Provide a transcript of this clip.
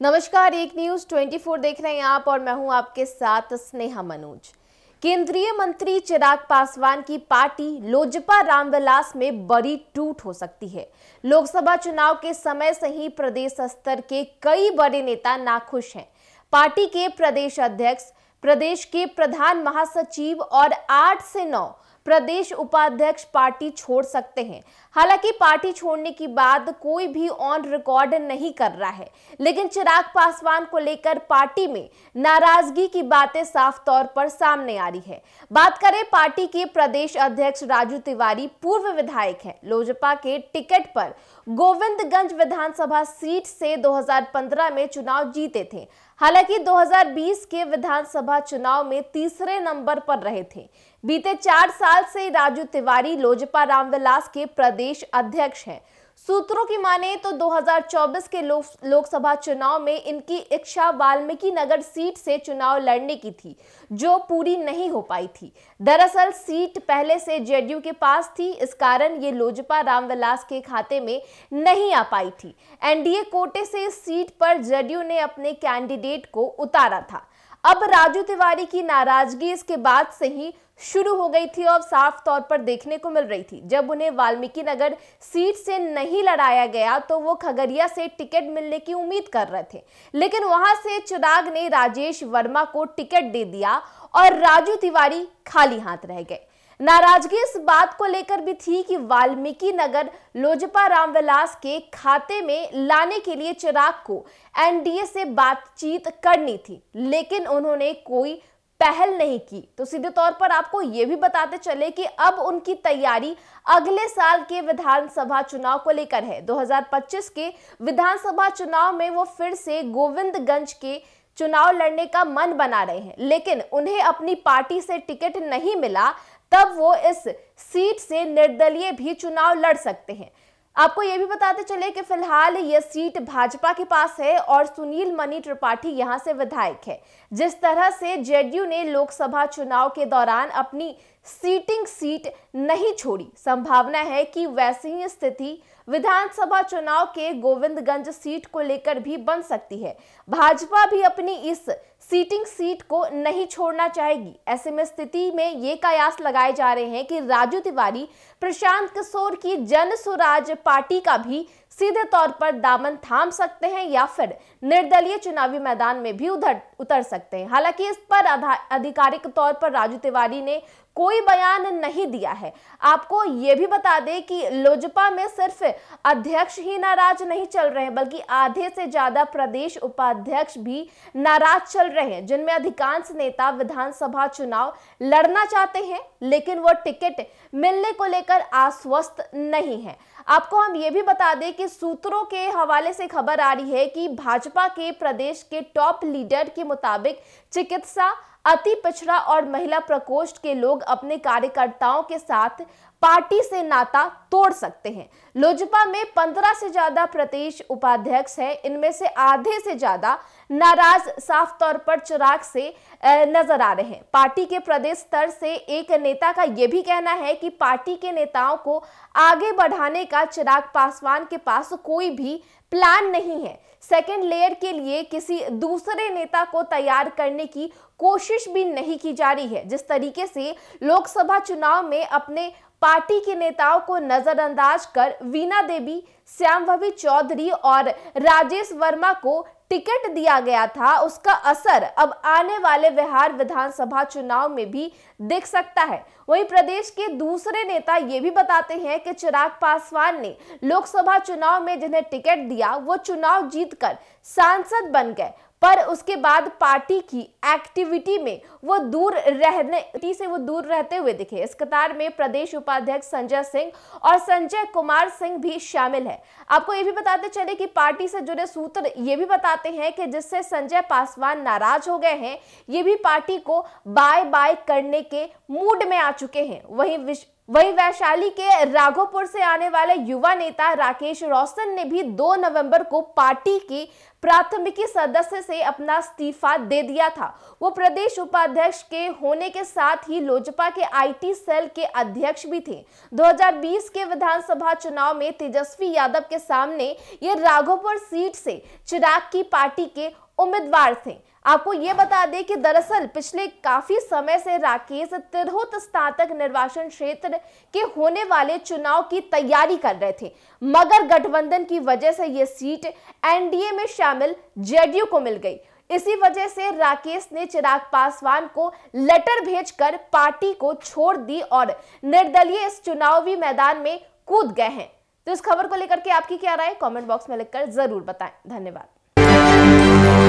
नमस्कार, एक न्यूज़ 24 देख रहे हैं आप और मैं हूँ आपके साथ स्नेहा मनोज। केंद्रीय मंत्री चिराग पासवान की पार्टी लोजपा रामविलास में बड़ी टूट हो सकती है। लोकसभा चुनाव के समय से ही प्रदेश स्तर के कई बड़े नेता नाखुश हैं। पार्टी के प्रदेश अध्यक्ष, प्रदेश के प्रधान महासचिव और आठ से नौ प्रदेश उपाध्यक्ष पार्टी छोड़ सकते हैं। हालाँकि पार्टी छोड़ने की बात कोई भी ऑन रिकॉर्ड नहीं कर रहा है। लेकिन चिराग पासवान को लेकर पार्टी में नाराज़गी की बातें साफ़ तौर पर सामने आ रही है। बात करें पार्टी के प्रदेश अध्यक्ष राजू तिवारी, पूर्व विधायक हैं। लोजपा के टिकट पर गोविंदगंज विधानसभा सीट से 2015 में चुनाव जीते थे। हालाँकि 2020 के विधानसभा चुनाव में तीसरे नंबर पर रहे थे। बीते चार साल से राजू तिवारी, लोजपा रामविलास के प्रदेश अध्यक्ष हैं। सूत्रों की माने तो 2024 के लोक लोकसभा चुनाव में इनकी इच्छा वाल्मीकि नगर सीट से चुनाव लड़ने की थी, जो पूरी नहीं हो पाई थी। दरअसल सीट पहले से जेडीयू के पास थी, इस कारण ये लोजपा रामविलास के खाते में नहीं आ पाई थी। एनडीए कोटे से सीट पर जेडीयू ने अपने कैंडिडेट को उतारा था। अब राजू तिवारी की नाराज़गी इसके बाद से ही शुरू हो गई थी और साफ़ तौर पर देखने को मिल रही थी। जब उन्हें वाल्मीकि नगर सीट से नहीं लड़ाया गया तो वो खगड़िया से टिकट मिलने की उम्मीद कर रहे थे। लेकिन वहाँ से चिराग ने राजेश वर्मा को टिकट दे दिया और राजू तिवारी खाली हाथ रह गए। नाराज़गी इस बात को लेकर भी थी कि वाल्मीकि नगर लोजपा रामविलास के खाते में लाने के लिए चिराग को एनडीए से बातचीत करनी थी, लेकिन उन्होंने कोई पहल नहीं की। तो सीधे तौर पर आपको यह भी बताते चले कि अब उनकी तैयारी अगले साल के विधानसभा चुनाव को लेकर है। 2025 के विधानसभा चुनाव में वो फिर से गोविंदगंज के चुनाव लड़ने का मन बना रहे हैं, लेकिन उन्हें अपनी पार्टी से टिकट नहीं मिला तब वो इस सीट से निर्दलीय भी चुनाव लड़ सकते हैं। आपको ये भी बताते चले कि फ़िलहाल यह सीट भाजपा के पास है और सुनील मनी त्रिपाठी यहाँ से विधायक है। जिस तरह से जेडीयू ने लोकसभा चुनाव के दौरान अपनी सीटिंग सीट नहीं छोड़ी, संभावना है कि वैसी ही स्थिति विधानसभा चुनाव के गोविंदगंज सीट को लेकर भी बन सकती है। भाजपा भी अपनी इस सीटिंग सीट को नहीं छोड़ना चाहेगी। ऐसे में स्थिति में ये कयास लगाए जा रहे हैं कि राजू तिवारी, प्रशांत किशोर की जन स्वराज पार्टी का भी सीधे तौर पर दामन थाम सकते हैं या फिर निर्दलीय चुनावी मैदान में भी उधर उतर सकते हैं। हालाँकि इस पर आधिकारिक तौर पर राजू तिवारी ने कोई बयान नहीं दिया है। आपको ये भी बता दें कि लोजपा में सिर्फ़ अध्यक्ष ही नाराज़ नहीं चल रहे बल्कि आधे से ज़्यादा प्रदेश उपाध्यक्ष भी नाराज़ चल रहे हैं, जिनमें अधिकांश नेता विधानसभा चुनाव लड़ना चाहते हैं, लेकिन वो टिकट मिलने को लेकर आश्वस्त नहीं है। आपको हम ये भी बता दें कि सूत्रों के हवाले से खबर आ रही है कि भाजपा के प्रदेश के टॉप लीडर के मुताबिक चिकित्सा अति पिछड़ा और महिला प्रकोष्ठ के लोग अपने कार्यकर्ताओं के साथ पार्टी से नाता तोड़ सकते हैं। लोजपा में पंद्रह से ज़्यादा प्रदेश उपाध्यक्ष हैं। इनमें से आधे से ज़्यादा नाराज़, साफ़ तौर पर चिराग से नज़र आ रहे हैं। पार्टी के प्रदेश स्तर से एक नेता का यह भी कहना है कि पार्टी के नेताओं को आगे बढ़ाने का चिराग पासवान के पास कोई भी प्लान नहीं है। सेकेंड लेयर के लिए किसी दूसरे नेता को तैयार करने की कोशिश भी नहीं की जा रही है। जिस तरीके से लोकसभा चुनाव में अपने पार्टी के नेताओं को नजरअंदाज कर वीना देवी, श्यामभवी चौधरी और राजेश वर्मा को टिकट दिया गया था। उसका असर अब आने वाले बिहार विधानसभा चुनाव में भी दिख सकता है। वहीं प्रदेश के दूसरे नेता ये भी बताते हैं कि चिराग पासवान ने लोकसभा चुनाव में जिन्हें टिकट दिया, वो चुनाव जीतकर सांसद बन गए। पर उसके बाद पार्टी की एक्टिविटी में वो दूर रहने से वो दूर रहते हुए दिखे। इस कतार में प्रदेश उपाध्यक्ष संजय सिंह और संजय कुमार सिंह भी शामिल है। आपको ये भी बताते चले कि पार्टी से जुड़े सूत्र ये भी बताते हैं कि जिससे संजय पासवान नाराज़ हो गए हैं, ये भी पार्टी को बाय बाय करने के मूड में आ चुके हैं। वहीं वहीं वैशाली के राघोपुर से आने वाले युवा नेता राकेश रोशन ने भी 2 नवंबर को पार्टी की प्राथमिकी सदस्य से अपना इस्तीफा दे दिया था। वो प्रदेश उपाध्यक्ष के होने के साथ ही लोजपा के आईटी सेल के अध्यक्ष भी थे। 2020 के विधानसभा चुनाव में तेजस्वी यादव के सामने ये राघोपुर सीट से चिराग की पार्टी के उम्मीदवार थे। आपको ये बता दें कि दरअसल पिछले काफ़ी समय से राकेश तिरहुत स्नातक निर्वाचन क्षेत्र के होने वाले चुनाव की तैयारी कर रहे थे। मगर गठबंधन की वजह से ये सीट एनडीए में शामिल जेडीयू को मिल गई। इसी वजह से राकेश ने चिराग पासवान को लेटर भेजकर पार्टी को छोड़ दी और निर्दलीय इस चुनावी मैदान में कूद गए हैं। तो इस खबर को लेकर के आपकी क्या राय? कमेंट बॉक्स में लिखकर ज़रूर बताएँ। धन्यवाद।